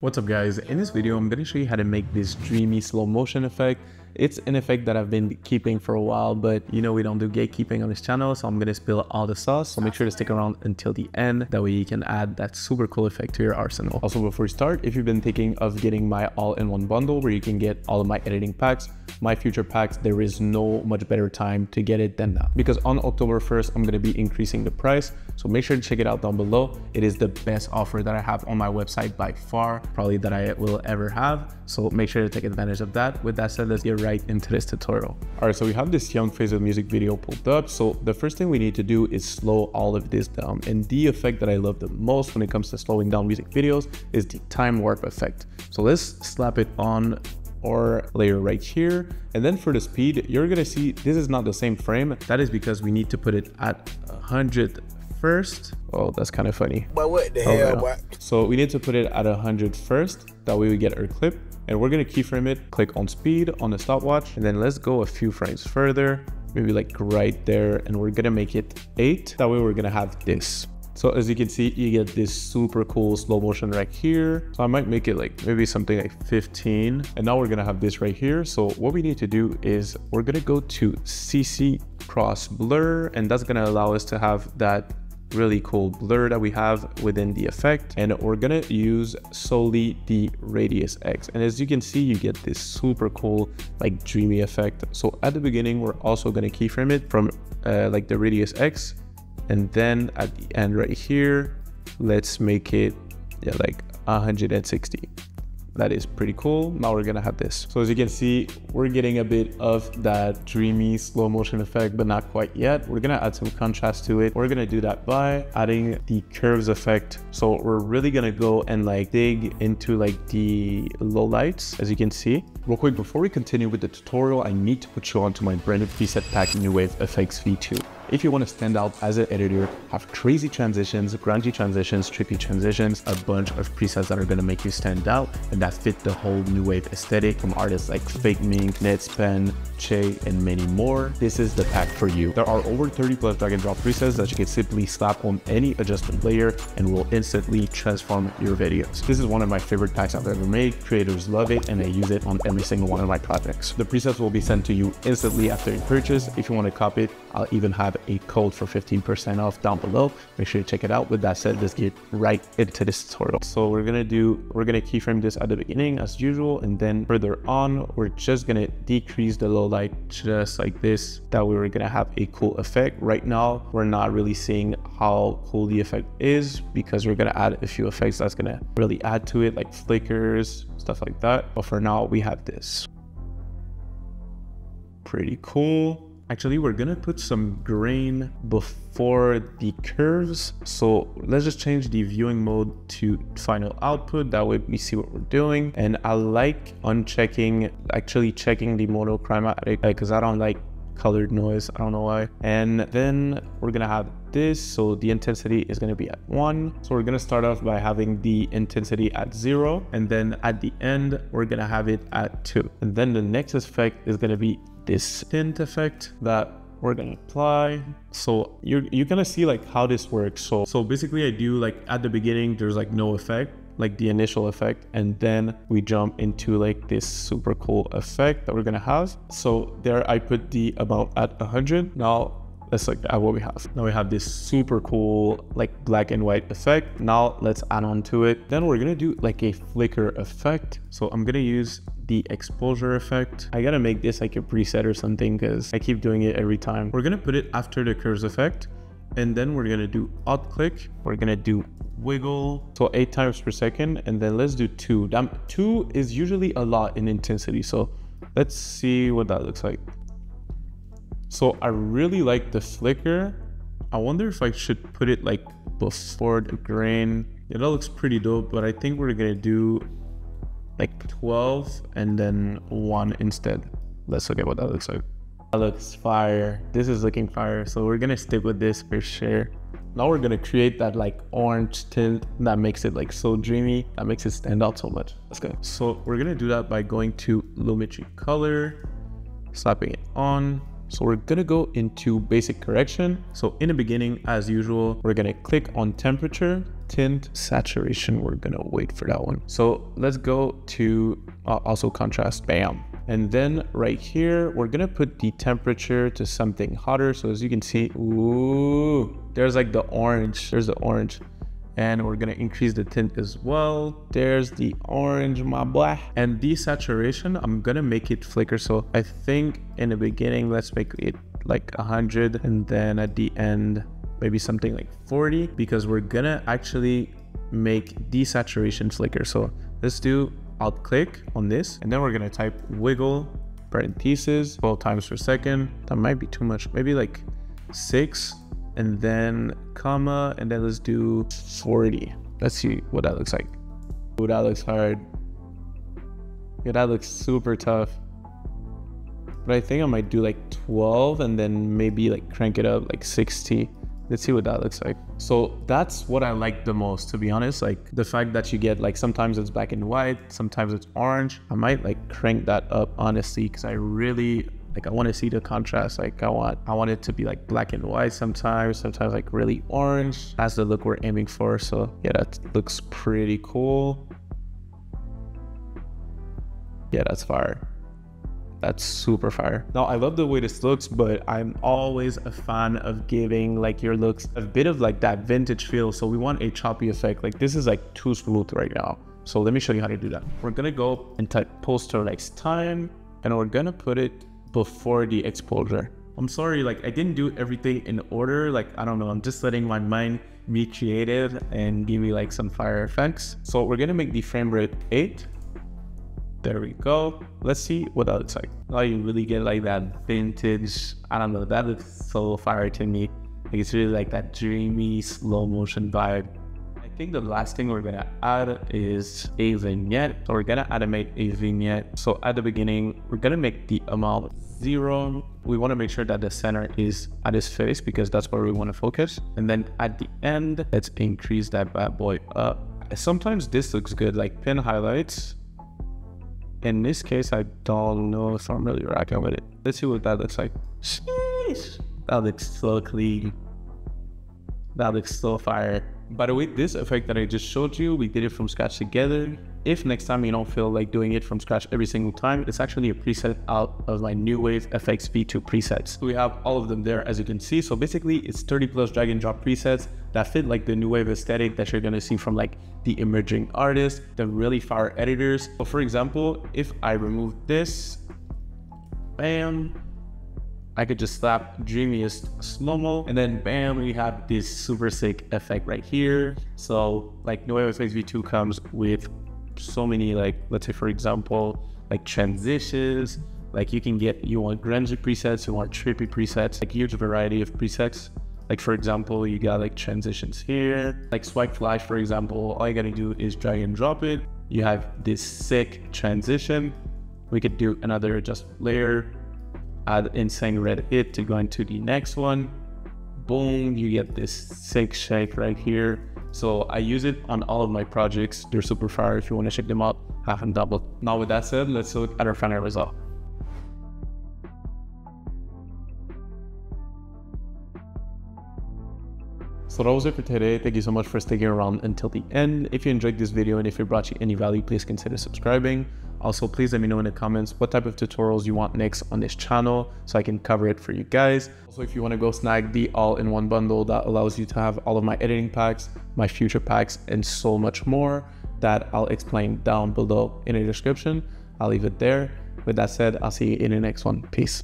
What's up guys, in this video I'm going to show you how to make this dreamy slow motion effect. It's an effect that I've been keeping for a while, but you know we don't do gatekeeping on this channel, so I'm to spill all the sauce. So make sure to stick around until the end, that way you can add that super cool effect to your arsenal. Also before we start, if you've been thinking of getting my all-in-one bundle where you can get all of my editing packs, my future packs, there is no much better time to get it than now. Because on October 1st, I'm to be increasing the price, so make sure to check it out down below. It is the best offer that I have on my website by far, probably that I will ever have. So make sure to take advantage of that. With that said, let's get right into this tutorial. All right, so we have this Young Faisal music video pulled up. So the first thing we need to do is slow all of this down. And the effect that I love the most when it comes to slowing down music videos is the time warp effect. So let's slap it on or layer right here. And then for the speed, you're gonna see this is not the same frame. That is because we need to put it at 100 first. Oh, that's kind of funny. But what the Oh, hell, yeah. boy? So we need to put it at 100 first. That way we get our clip. And we're gonna keyframe it, click on speed on the stopwatch, and then let's go a few frames further, maybe like right there, and we're gonna make it eight. That way we're gonna have this. So as you can see, you get this super cool slow motion right here. So I might make it like maybe something like 15. And now we're gonna have this right here. So what we need to do is we're gonna go to CC cross blur, and that's gonna allow us to have that really cool blur that we have within the effect. And we're gonna use solely the radius X. And as you can see you get this super cool like dreamy effect. So at the beginning we're also gonna keyframe it from uh, like the radius X. And then at the end right here let's make it yeah like 160 that is pretty cool. Now we're gonna have this. So as you can see, we're getting a bit of that dreamy slow motion effect, but not quite yet. We're gonna add some contrast to it. We're gonna do that by adding the curves effect. So we're really gonna go and like dig into like the low lights, as you can see. Real quick, before we continue with the tutorial, I need to put you onto my brand new preset pack New Wave FX V2. If you want to stand out as an editor, have crazy transitions, grungy transitions, trippy transitions, a bunch of presets that are going to make you stand out and that fit the whole new wave aesthetic from artists like Fake Mink, Nettspend, Che, and many more, this is the pack for you. There are over 30 plus drag and drop presets that you can simply slap on any adjustment layer and will instantly transform your videos. This is one of my favorite packs I've ever made. Creators love it and I use it on every single one of my projects. The presets will be sent to you instantly after you purchase. If you want to copy it, I'll even have a code for 15% off down below. Make sure to check it out. With that said, let's get right into this tutorial. So we're gonna do, we're gonna keyframe this at the beginning as usual, and then further on, we're just gonna decrease the low light just like this. That we're gonna have a cool effect. Right now, we're not really seeing how cool the effect is because we're gonna add a few effects that's gonna really add to it, like flickers, stuff like that. But for now, we have this. Pretty cool. Actually, we're gonna put some grain before the curves. So let's just change the viewing mode to final output. That way we see what we're doing. And I like unchecking, actually checking the monochromatic because I don't like colored noise. I don't know why. And then we're gonna have this. So the intensity is gonna be at one. So we're gonna start off by having the intensity at zero. And then at the end, we're gonna have it at two. And then the next effect is gonna be this tint effect that we're gonna apply. So you're you're gonna see like how this works. So so basically i do like at the beginning there's like no effect like the initial effect and then we jump into like this super cool effect that we're gonna have. So there i put the amount at 100 now let's look at what we have. Now we have this super cool like black and white effect. Now let's add on to it. Then we're gonna do like a flicker effect. So i'm gonna use the exposure effect. I gotta make this like a preset or something because I keep doing it every time. We're gonna put it after the curves effect and then we're gonna do alt click. We're gonna do wiggle. So eight times per second and then let's do two. That, two is usually a lot in intensity. So let's see what that looks like. So I really like the flicker. I wonder if I should put it like before the grain. Yeah, that looks pretty dope, but I think we're gonna do like 12 and then one instead. Let's look at what that looks like. That looks fire. This is looking fire. So we're gonna stick with this for sure. Now we're gonna create that like orange tint that makes it like so dreamy, that makes it stand out so much. Let's go. So we're gonna do that by going to Lumetri color, slapping it on. So we're gonna go into basic correction. So in the beginning, as usual, we're gonna click on temperature tint saturation, we're gonna wait for that one. So let's go to uh, also contrast, bam. And then right here, we're gonna put the temperature to something hotter. So as you can see, ooh, there's like the orange, there's the orange. And we're gonna increase the tint as well. There's the orange, my boy. And desaturation, I'm gonna make it flicker. So I think in the beginning, let's make it like 100 and then at the end, maybe something like 40 because we're gonna actually make desaturation flicker. So let's do alt click on this and then we're gonna type wiggle parentheses 12 times per second. That might be too much, maybe like six and then comma and then let's do 40. Let's see what that looks like. Oh, that looks hard. Yeah, that looks super tough. But I think I might do like 12 and then maybe like crank it up like 60. Let's see what that looks like. So that's what I like the most, to be honest. Like the fact that you get like sometimes it's black and white, sometimes it's orange. I might like crank that up honestly because I really like I want to see the contrast. Like I want I want it to be like black and white sometimes, sometimes like really orange. That's the look we're aiming for. So yeah, that looks pretty cool. Yeah, that's fire. That's super fire. Now, I love the way this looks, but I'm always a fan of giving like your looks a bit of like that vintage feel. So we want a choppy effect. Like this is like too smooth right now. So let me show you how to do that. We're gonna go and type Posterize Time and we're gonna put it before the exposure. I'm sorry, like I didn't do everything in order. Like, I don't know, I'm just letting my mind be creative and give me like some fire effects. So we're gonna make the frame rate eight there we go. Let's see what that looks like. Now you really get like that vintage, I don't know, that looks so fire to me. Like it's really like that dreamy slow motion vibe. I think the last thing we're gonna add is a vignette. So we're gonna animate a vignette. So at the beginning, we're gonna make the amount zero. We wanna make sure that the center is at his face because that's where we wanna focus. And then at the end, let's increase that bad boy up. Sometimes this looks good, like pin highlights in this case, I don't know if I'm really rocking with it. Let's see what that looks like. Sheesh. That looks so clean. That looks so fire. By the way, this effect that I just showed you, we did it from scratch together. If next time you don't feel like doing it from scratch every single time, it's actually a preset out of my New Wave FX V2 presets. We have all of them there as you can see. So basically it's 30 plus drag and drop presets that fit like the New Wave aesthetic that you're gonna see from like the emerging artists, the really fire editors. So for example, if I remove this, bam, I could just slap Dreamiest Slow-Mo and then bam, we have this super sick effect right here. So like Wave FX V2 comes with so many like, let's say for example, like transitions, like you can get, you want grungy presets, you want trippy presets, like huge variety of presets. Like for example, you got like transitions here, like swipe flash, for example, all you gotta do is drag and drop it. You have this sick transition. We could do another just layer, add insane red hit to go into the next one. Boom, you get this sick shake right here. So I use it on all of my projects. They're super fire. If you want to check them out, half and double. Now with that said, let's look at our final result. So that was it for today. Thank you so much for sticking around until the end. If you enjoyed this video and if it brought you any value, please consider subscribing. Also, please let me know in the comments what type of tutorials you want next on this channel so I can cover it for you guys. Also, if you want to go snag the all-in-one bundle that allows you to have all of my editing packs, my future packs, and so much more that I'll explain down below in the description. I'll leave it there. With that said, I'll see you in the next one. Peace.